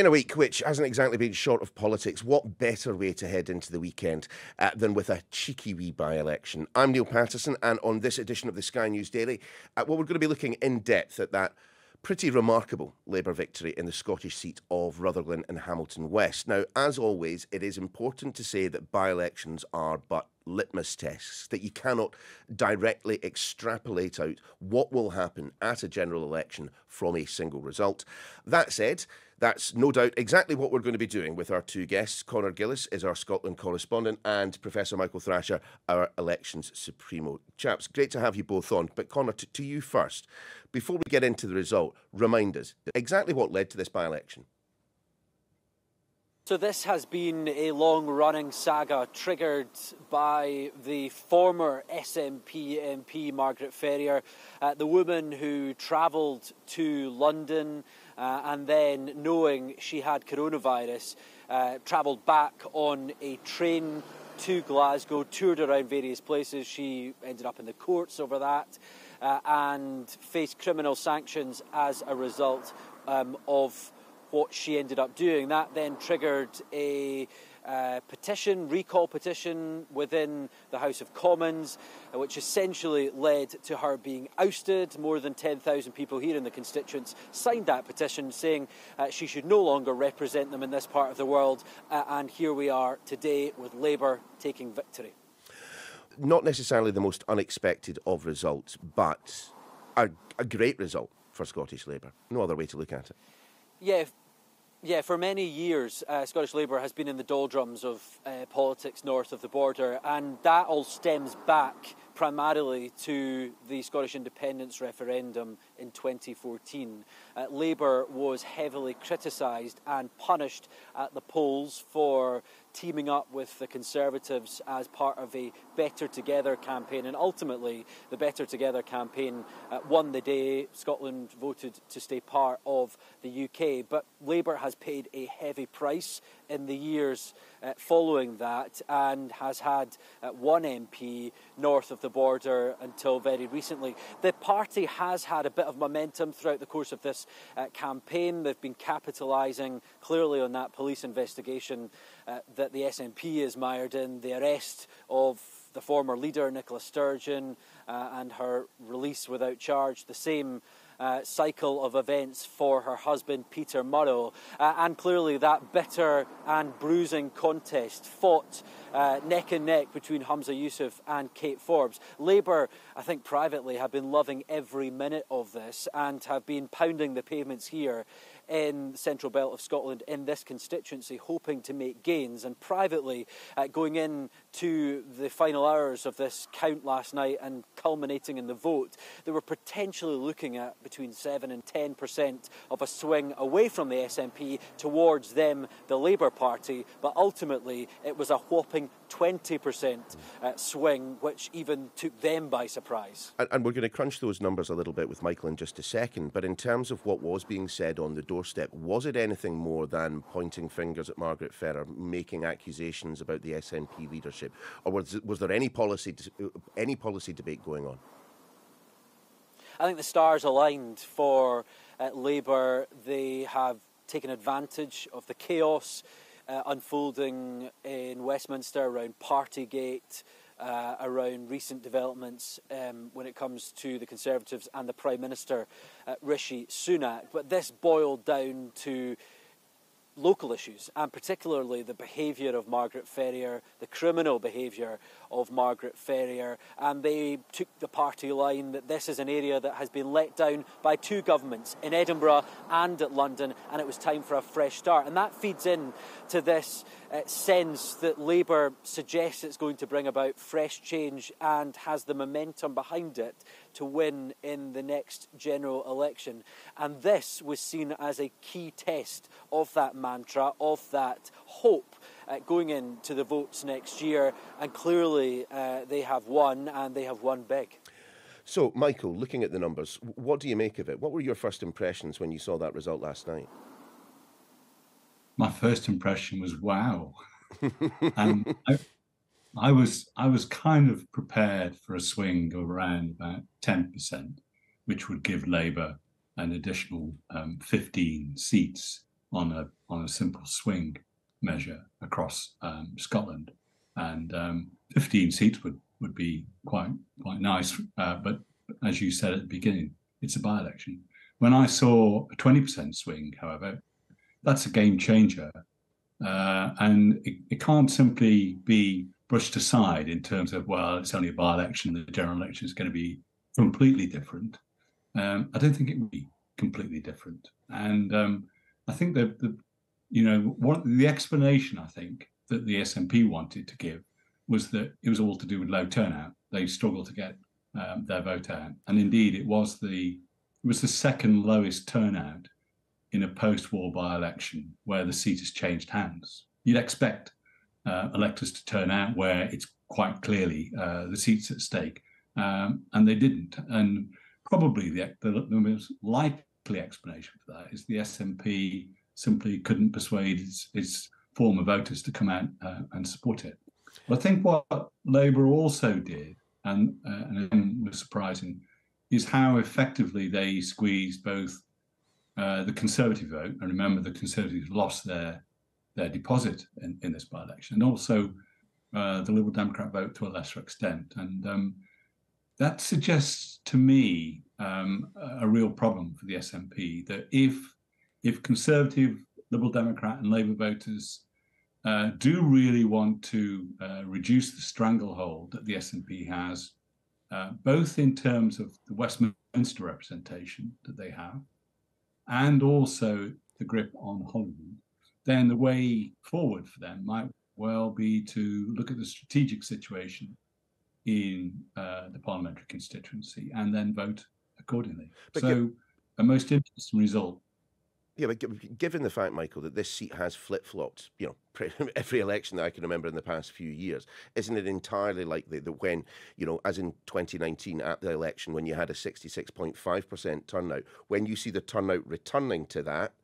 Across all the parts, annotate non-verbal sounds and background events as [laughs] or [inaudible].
In a week which hasn't exactly been short of politics, what better way to head into the weekend uh, than with a cheeky wee by election? I'm Niall Paterson, and on this edition of the Sky News Daily, uh, well, we're going to be looking in depth at that pretty remarkable Labour victory in the Scottish seat of Rutherglen and Hamilton West. Now, as always, it is important to say that by elections are but litmus tests, that you cannot directly extrapolate out what will happen at a general election from a single result. That said, that's no doubt exactly what we're going to be doing with our two guests. Connor Gillies is our Scotland correspondent, and Professor Michael Thrasher, our elections supremo. Chaps, great to have you both on. But Connor, to, you first. Before we get into the result, remind us exactly what led to this by election. So, this has been a long running saga triggered by the former SNP MP Margaret Ferrier, uh, the woman who travelled to London uh, and then, knowing she had coronavirus, uh, travelled back on a train to Glasgow, toured around various places. She ended up in the courts over that uh, and faced criminal sanctions as a result um, of what she ended up doing. That then triggered a uh, petition, recall petition within the House of Commons, which essentially led to her being ousted. More than 10,000 people here in the constituents signed that petition saying uh, she should no longer represent them in this part of the world. Uh, and here we are today with Labour taking victory. Not necessarily the most unexpected of results, but a, a great result for Scottish Labour. No other way to look at it. Yeah, yeah, for many years, uh, Scottish Labour has been in the doldrums of uh, politics north of the border, and that all stems back primarily to the Scottish independence referendum in 2014. Uh, Labour was heavily criticised and punished at the polls for teaming up with the Conservatives as part of a Better Together campaign. And ultimately, the Better Together campaign uh, won the day. Scotland voted to stay part of the UK. But Labour has paid a heavy price in the years uh, following that and has had uh, one MP north of the border until very recently. The party has had a bit of momentum throughout the course of this uh, campaign. They've been capitalising clearly on that police investigation uh, that the SNP is mired in, the arrest of the former leader, Nicola Sturgeon, uh, and her release without charge. The same uh, cycle of events for her husband, Peter Murrell. Uh, and clearly, that bitter and bruising contest fought uh, neck and neck between Humza Yousaf and Kate Forbes. Labour, I think privately, have been loving every minute of this and have been pounding the pavements here in the central belt of Scotland in this constituency, hoping to make gains. And privately, uh, going in to the final hours of this count last night and culminating in the vote, they were potentially looking at between 7 and 10% of a swing away from the SNP towards them, the Labour Party. But ultimately, it was a whopping 20% uh, swing, which even took them by surprise. And, and we're going to crunch those numbers a little bit with Michael in just a second. But in terms of what was being said on the doorstep, was it anything more than pointing fingers at Margaret Ferrier, making accusations about the SNP leadership? Or was, was there any policy any policy debate going on? I think the stars aligned for uh, Labour. They have taken advantage of the chaos uh, unfolding in Westminster around Partygate. Uh, around recent developments um, when it comes to the Conservatives and the Prime Minister, uh, Rishi Sunak. But this boiled down to local issues, and particularly the behaviour of Margaret Ferrier, the criminal behaviour of Margaret Ferrier, and they took the party line that this is an area that has been let down by two governments in Edinburgh and at London, and it was time for a fresh start. And that feeds in to this uh, sense that Labour suggests it's going to bring about fresh change and has the momentum behind it to win in the next general election. And this was seen as a key test of that mantra, of that hope. Uh, going into the votes next year, and clearly uh, they have won, and they have won big. So, Michael, looking at the numbers, what do you make of it? What were your first impressions when you saw that result last night? My first impression was wow. [laughs] um, I, I was I was kind of prepared for a swing of around about ten percent, which would give Labour an additional um, fifteen seats on a on a simple swing measure across um, Scotland, and um, 15 seats would would be quite quite nice. Uh, but as you said at the beginning, it's a by-election. When I saw a 20% swing, however, that's a game changer, uh, and it, it can't simply be brushed aside in terms of well, it's only a by-election. The general election is going to be completely different. Um, I don't think it would be completely different, and um, I think that the you know what the explanation I think that the SNP wanted to give was that it was all to do with low turnout. They struggled to get um, their vote out, and indeed it was the it was the second lowest turnout in a post-war by-election where the seat has changed hands. You'd expect electors to turn out where it's quite clearly uh, the seats at stake, um, and they didn't. And probably the, the, the most likely explanation for that is the SNP simply couldn't persuade its, its former voters to come out uh, and support it. But I think what Labour also did, and, uh, and was surprising, is how effectively they squeezed both uh, the Conservative vote, and remember the Conservatives lost their their deposit in, in this by-election, and also uh, the Liberal Democrat vote to a lesser extent. And um, that suggests to me um, a real problem for the SNP that if if Conservative, Liberal Democrat, and Labour voters uh, do really want to uh, reduce the stranglehold that the SNP has, uh, both in terms of the Westminster representation that they have, and also the grip on Holyrood, then the way forward for them might well be to look at the strategic situation in uh, the parliamentary constituency and then vote accordingly. But so, a most interesting result yeah, but given the fact, Michael, that this seat has flip flopped, you know, [laughs] every election that I can remember in the past few years, isn't it entirely likely that when, you know, as in 2019 at the election, when you had a 66.5% turnout, when you see the turnout returning to that,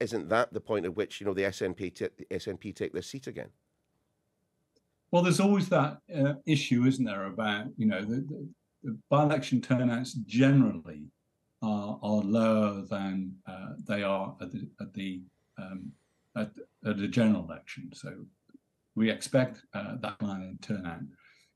isn't that the point at which, you know, the SNP, t- the SNP take their seat again? Well, there's always that uh, issue, isn't there, about, you know, the, the, the by election turnouts generally are, are lower than uh, they are at the at the um, at, at the general election. So we expect uh, that line in turnout.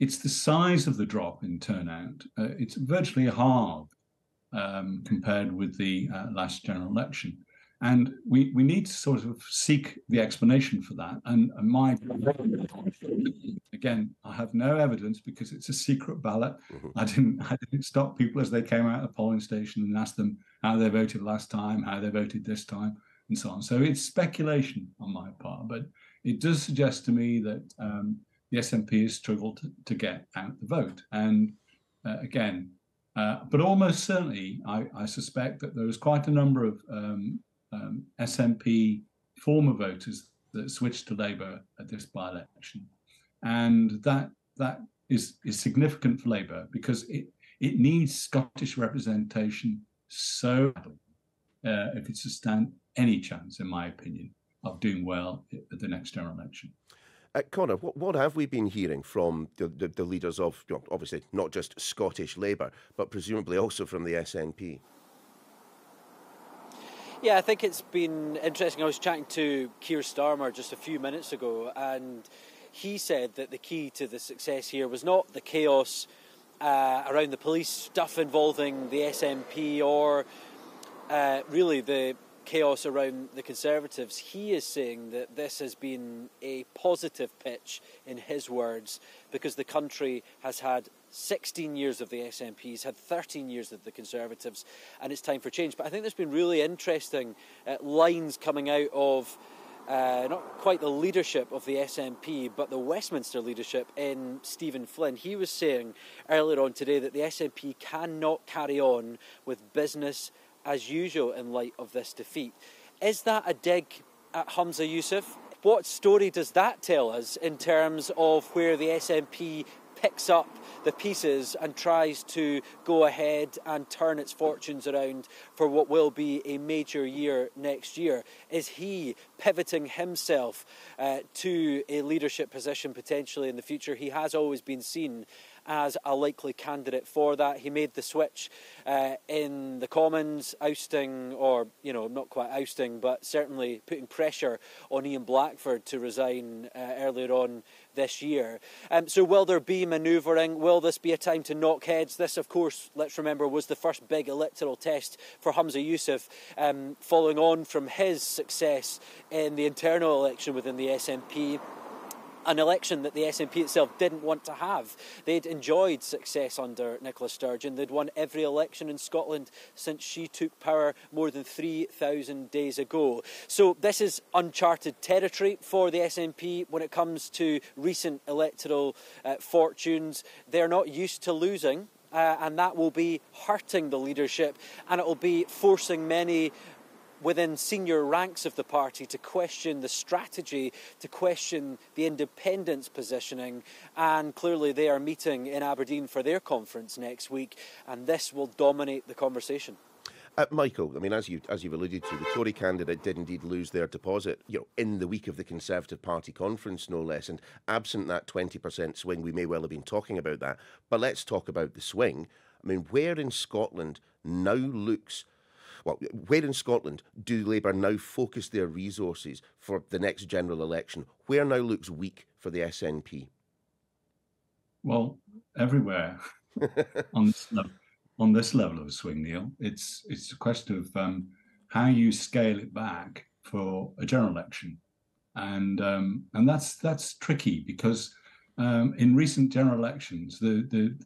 It's the size of the drop in turnout. Uh, it's virtually halved um, compared with the uh, last general election. And we, we need to sort of seek the explanation for that. And, and my again, I have no evidence because it's a secret ballot. Mm-hmm. I didn't [laughs] I didn't stop people as they came out of the polling station and ask them how they voted last time, how they voted this time, and so on. So it's speculation on my part, but it does suggest to me that um, the SNP has struggled to, to, get out the vote. And uh, again, uh, but almost certainly, I, I, suspect that there was quite a number of um, um, SNP former voters that switched to Labour at this by-election, and that that is is significant for Labour because it it needs Scottish representation so uh, if it's to stand any chance, in my opinion, of doing well at the next general election. Uh, Connor, what, what have we been hearing from the, the, the leaders of, you know, obviously, not just Scottish Labour, but presumably also from the SNP? Yeah, I think it's been interesting. I was chatting to Keir Starmer just a few minutes ago, and he said that the key to the success here was not the chaos uh, around the police stuff involving the SNP or uh, really the chaos around the Conservatives. He is saying that this has been a positive pitch, in his words, because the country has had 16 years of the SNPs, had 13 years of the Conservatives, and it's time for change. But I think there's been really interesting uh, lines coming out of uh, not quite the leadership of the SNP, but the Westminster leadership in Stephen Flynn. He was saying earlier on today that the SNP cannot carry on with business as usual in light of this defeat. Is that a dig at Humza Yousaf? What story does that tell us in terms of where the SNP picks up the pieces and tries to go ahead and turn its fortunes around for what will be a major year next year? Is he pivoting himself uh, to a leadership position potentially in the future? He has always been seen as a likely candidate for that. He made the switch uh, in the Commons, ousting, or, you know, not quite ousting, but certainly putting pressure on Ian Blackford to resign uh, earlier on this year. Um, so, will there be manoeuvring? Will this be a time to knock heads? This, of course, let's remember, was the first big electoral test for Humza Yousaf, um, following on from his success in the internal election within the SNP an election that the SNP itself didn't want to have. They'd enjoyed success under Nicola Sturgeon. They'd won every election in Scotland since she took power more than 3,000 days ago. So this is uncharted territory for the SNP when it comes to recent electoral uh, fortunes. They're not used to losing. Uh, and that will be hurting the leadership and it will be forcing many within senior ranks of the party to question the strategy, to question the independence positioning. And clearly, they are meeting in Aberdeen for their conference next week, and this will dominate the conversation. Uh, Michael, I mean, as you as you've alluded to, the Tory candidate did indeed lose their deposit, you know, in the week of the Conservative Party conference, no less. And absent that twenty percent swing, we may well have been talking about that. But let's talk about the swing. I mean, where in Scotland now looks well, where in Scotland do Labour now focus their resources for the next general election? Where now looks weak for the SNP? Well, everywhere [laughs] on this level, on this level of swing, Niall. It's it's a question of um, how you scale it back for a general election, and um, and that's that's tricky because um, in recent general elections, the the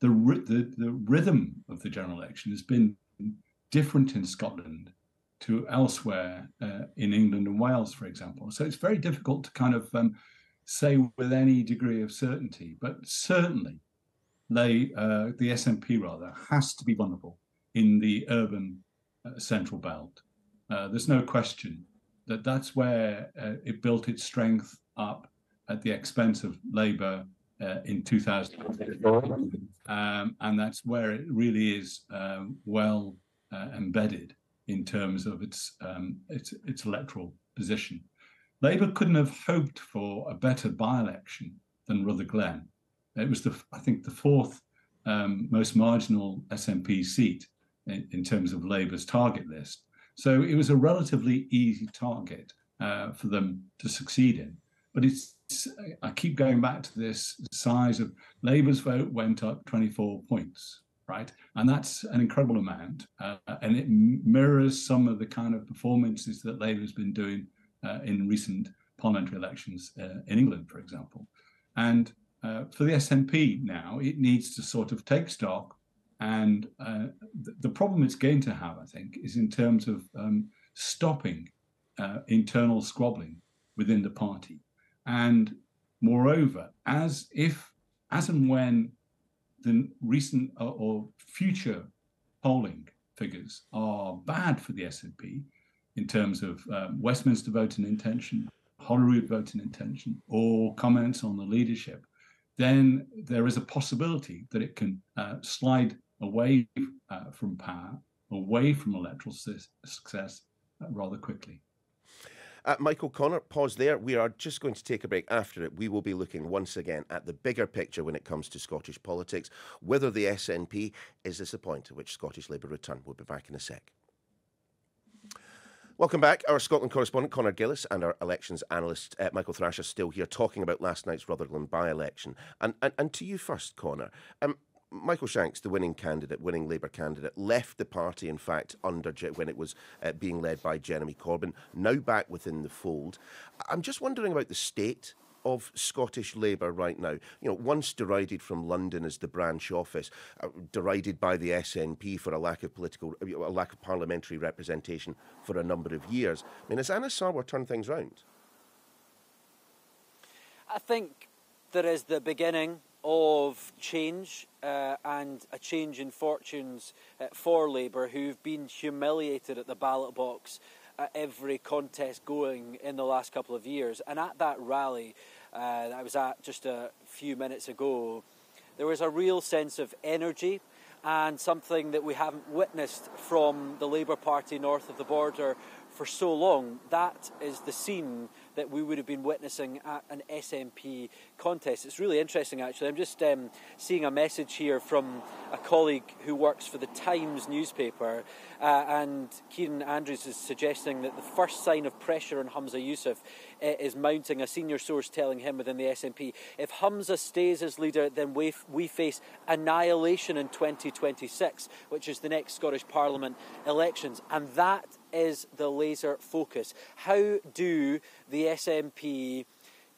the, the the rhythm of the general election has been different in Scotland to elsewhere uh, in England and Wales, for example. So it's very difficult to kind of um, say with any degree of certainty, but certainly they, uh, the SNP rather, has to be vulnerable in the urban uh, central belt. Uh, there's no question that that's where uh, it built its strength up at the expense of Labour uh, in 2000. Um, and that's where it really is um, well uh, embedded in terms of its, um, its its electoral position. Labour couldn't have hoped for a better by-election than Rutherglen. It was the I think the fourth um, most marginal SNP seat in, in, terms of Labour's target list. So it was a relatively easy target uh, for them to succeed in. But it's I keep going back to this size of Labour's vote went up 24 points right? And that's an incredible amount. Uh, and it mirrors some of the kind of performances that Labour's been doing uh, in recent parliamentary elections uh, in England, for example. And uh, for the SNP now, it needs to sort of take stock. And uh, th- the problem it's going to have, I think, is in terms of um, stopping uh, internal squabbling within the party. And moreover, as if, as and when the recent uh, or future polling figures are bad for the SNP in terms of um, Westminster voting intention, Holyrood voting intention, or comments on the leadership, then there is a possibility that it can uh, slide away uh, from power, away from electoral success uh, rather quickly. Uh, Michael Connor, pause there. We are just going to take a break. After it, we will be looking once again at the bigger picture when it comes to Scottish politics, whether the SNP is disappointed, which Scottish Labour return. We'll be back in a sec. Welcome back. Our Scotland correspondent Connor Gillies and our elections analyst uh, Michael Thrasher still here talking about last night's Rutherglen by election. And, and, and to you first, Connor. Um, Michael Shanks, the winning candidate, winning Labour candidate, left the party, in fact, under when it was uh, being led by Jeremy Corbyn, now back within the fold. I'm just wondering about the state of Scottish Labour right now. You know, once derided from London as the branch office, uh, derided by the SNP for a lack of political, a lack of parliamentary representation for a number of years. I mean, has Anas Sarwar turned things round? I think there is the beginning of change uh, and a change in fortunes uh, for Labour, who've been humiliated at the ballot box at every contest going in the last couple of years. And at that rally uh, I was at just a few minutes ago, there was a real sense of energy and something that we haven't witnessed from the Labour Party north of the border for so long, that is the scene that we would have been witnessing at an SNP contest. It's really interesting, actually. I'm just um, seeing a message here from a colleague who works for the Times newspaper, uh, and Kieran Andrews is suggesting that the first sign of pressure on Humza Yousaf uh, Uh, is mounting. A senior source telling him within the SNP, if Humza stays as leader, then we, we face annihilation in 2026, which is the next Scottish Parliament elections, and that is the laser focus. How do the SNP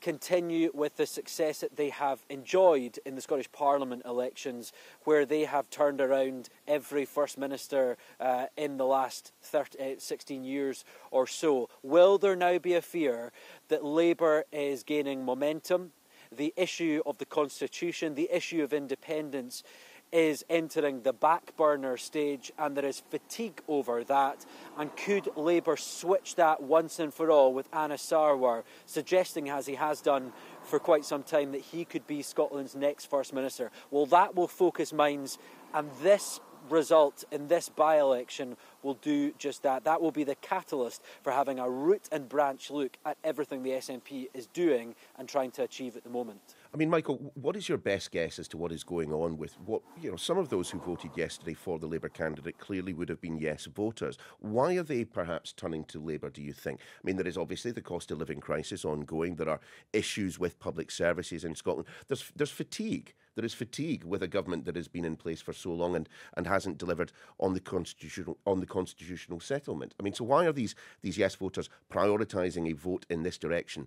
continue with the success that they have enjoyed in the Scottish Parliament elections, where they have turned around every First Minister uh, in the last 30, uh, 16 years or so? Will there now be a fear that Labour is gaining momentum? The issue of the Constitution, the issue of independence, is entering the back burner stage and there is fatigue over that. And could Labour switch that once and for all with Anas Sarwar, suggesting, as he has done for quite some time, that he could be Scotland's next First Minister? Well, that will focus minds, and this result in this by election will do just that. That will be the catalyst for having a root and branch look at everything the SNP is doing and trying to achieve at the moment. I mean, Michael, what is your best guess as to what is going on with what, you know, some of those who voted yesterday for the Labour candidate clearly would have been yes voters. Why are they perhaps turning to Labour, do you think? I mean, there is obviously the cost of living crisis ongoing. There are issues with public services in Scotland. There's, there's fatigue. There is fatigue with a government that has been in place for so long and, and hasn't delivered on the constitutional on the constitutional settlement. I mean, so why are these these yes voters prioritising a vote in this direction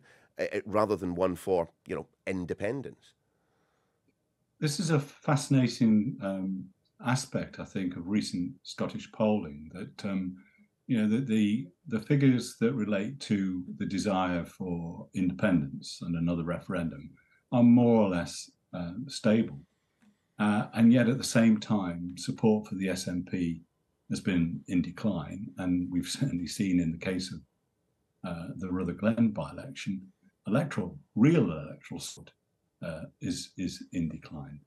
rather than one for you know independence? This is a fascinating um, aspect, I think, of recent Scottish polling. That um, you know the, the the figures that relate to the desire for independence and another referendum are more or less um, stable. Uh, and yet, at the same time, support for the SNP has been in decline. And we've certainly seen in the case of uh, the Rutherglen by election, electoral, real electoral sort uh, is, is in decline.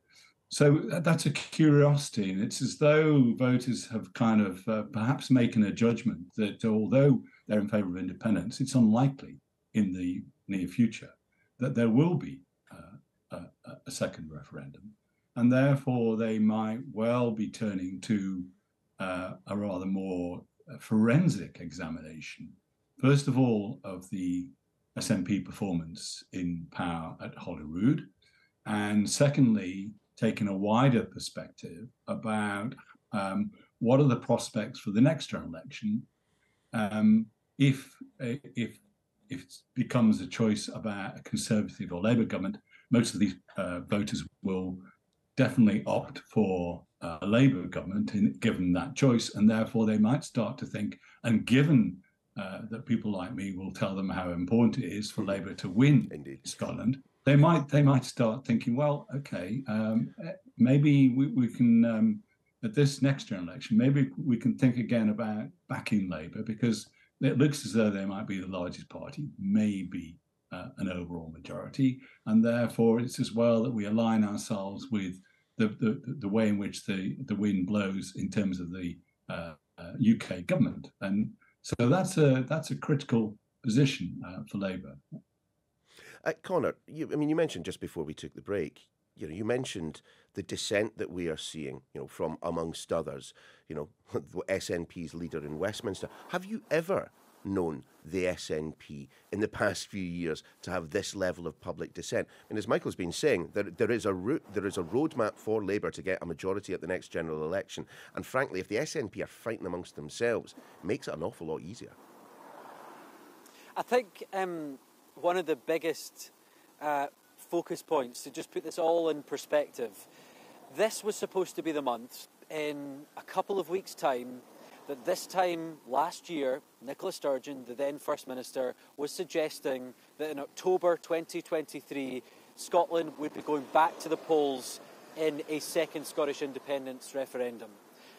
So that's a curiosity. And it's as though voters have kind of uh, perhaps making a judgment that although they're in favour of independence, it's unlikely in the near future that there will be a, a second referendum. And therefore, they might well be turning to uh, a rather more uh, forensic examination, first of all, of the SNP performance in power at Holyrood, and secondly, taking a wider perspective about um, what are the prospects for the next general election um, if if if it becomes a choice about a Conservative or Labour government most of these uh, voters will definitely opt for uh, a Labour government, in, given that choice, and therefore they might start to think, and given uh, that people like me will tell them how important it is for Labour to win Indeed. Scotland, they might they might start thinking, well, okay, um, eh, maybe we, we can um, at this next general election, maybe we can think again about backing Labour because it looks as though they might be the largest party, maybe uh, an overall majority, and therefore it's as well that we align ourselves with the, the, the way in which the, the wind blows in terms of the uh, uh, UK government, and so that's a that's a critical position uh, for Labour. Uh, Connor, you, I mean, you mentioned just before we took the break, you know, you mentioned the dissent that we are seeing, you know, from amongst others, you know, [laughs] the SNP's leader in Westminster. Have you ever known the SNP in the past few years to have this level of public dissent. And as Michael's been saying, there, there is a route, there is a roadmap for Labour to get a majority at the next general election. And frankly, if the SNP are fighting amongst themselves, it makes it an awful lot easier. I think um, one of the biggest uh, focus points to just put this all in perspective. This was supposed to be the month. In a couple of weeks' time, that this time last year, Nicola Sturgeon, the then First Minister, was suggesting that in October 2023, Scotland would be going back to the polls in a second Scottish independence referendum.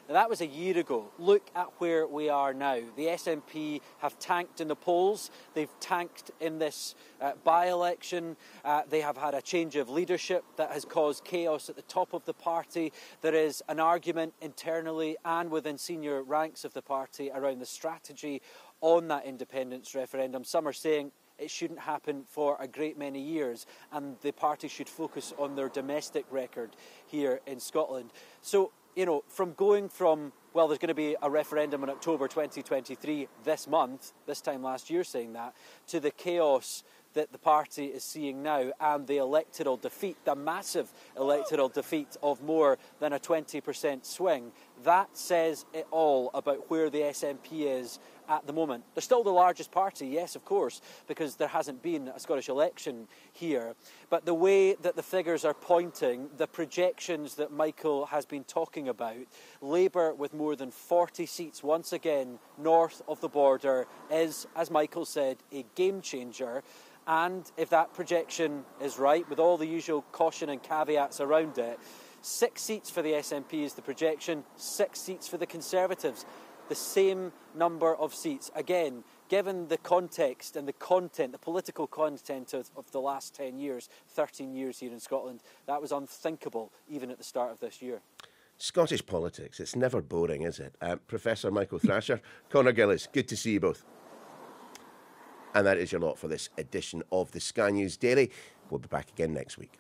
Now, that was a year ago. Look at where we are now. The SNP have tanked in the polls. They've tanked in this uh, by election. Uh, they have had a change of leadership that has caused chaos at the top of the party. There is an argument internally and within senior ranks of the party around the strategy on that independence referendum. Some are saying it shouldn't happen for a great many years, and the party should focus on their domestic record here in Scotland. So, you know, from going from, well, there's going to be a referendum in October 2023 this month, this time last year saying that, to the chaos that the party is seeing now and the electoral defeat, the massive electoral defeat of more than a 20% swing, that says it all about where the SNP is at the moment. They're still the largest party, yes, of course, because there hasn't been a Scottish election here. But the way that the figures are pointing, the projections that Michael has been talking about, Labour with more than 40 seats once again north of the border is, as Michael said, a game changer. And if that projection is right, with all the usual caution and caveats around it, six seats for the SNP is the projection, six seats for the Conservatives the same number of seats. Again, given the context and the content, the political content of, of, the last 10 years, 13 years here in Scotland, that was unthinkable even at the start of this year. Scottish politics, it's never boring, is it? Uh, Professor Michael Thrasher, [laughs] Connor Gillies, good to see you both. And that is your lot for this edition of the Sky News Daily. We'll be back again next week.